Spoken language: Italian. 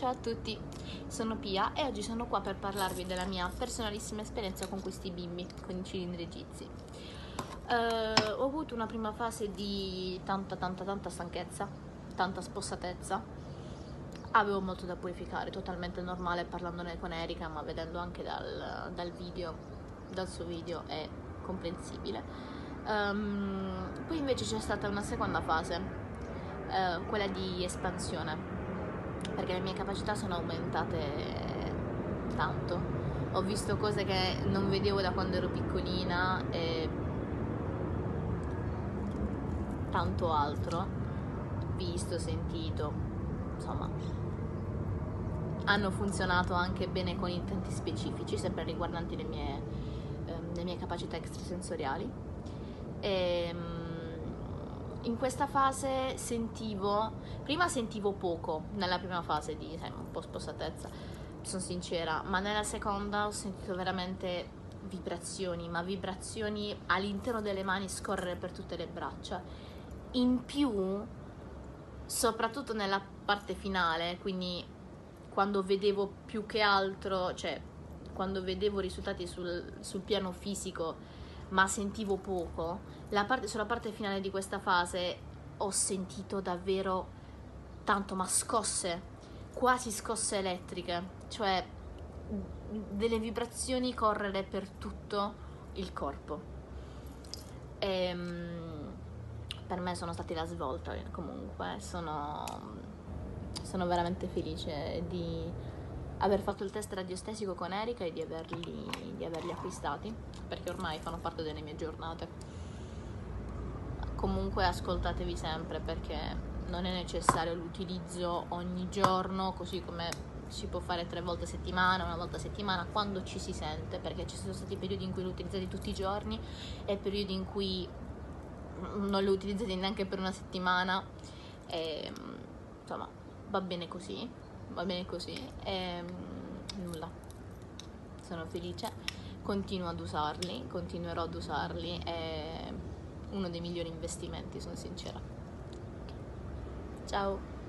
Ciao a tutti, sono Pia e oggi sono qua per parlarvi della mia personalissima esperienza con questi bimbi, con i cilindri egizi. Uh, ho avuto una prima fase di tanta tanta tanta stanchezza, tanta spossatezza. Avevo molto da purificare, totalmente normale parlandone con Erika, ma vedendo anche dal, dal video, dal suo video è comprensibile. Um, poi invece c'è stata una seconda fase, uh, quella di espansione perché le mie capacità sono aumentate tanto. Ho visto cose che non vedevo da quando ero piccolina e tanto altro. Visto, sentito, insomma, hanno funzionato anche bene con intenti specifici, sempre riguardanti le mie, eh, le mie capacità extrasensoriali. E, in questa fase sentivo, prima sentivo poco, nella prima fase di sai, un po' spossatezza, sono sincera, ma nella seconda ho sentito veramente vibrazioni, ma vibrazioni all'interno delle mani scorrere per tutte le braccia. In più, soprattutto nella parte finale, quindi quando vedevo più che altro, cioè quando vedevo risultati sul, sul piano fisico, ma sentivo poco, parte, sulla parte finale di questa fase ho sentito davvero tanto, ma scosse, quasi scosse elettriche, cioè delle vibrazioni correre per tutto il corpo. E, ehm, per me sono stati la svolta comunque, sono, sono veramente felice di aver fatto il test radiostesico con Erika e di averli, di averli acquistati perché ormai fanno parte delle mie giornate. Comunque ascoltatevi sempre perché non è necessario l'utilizzo ogni giorno, così come si può fare tre volte a settimana, una volta a settimana, quando ci si sente, perché ci sono stati periodi in cui lo utilizzate tutti i giorni e periodi in cui non lo utilizzate neanche per una settimana. E, insomma, va bene così va bene così. E ehm, nulla. Sono felice. Continuo ad usarli continuerò ad usarli. È uno dei migliori investimenti sono sincera. Ciao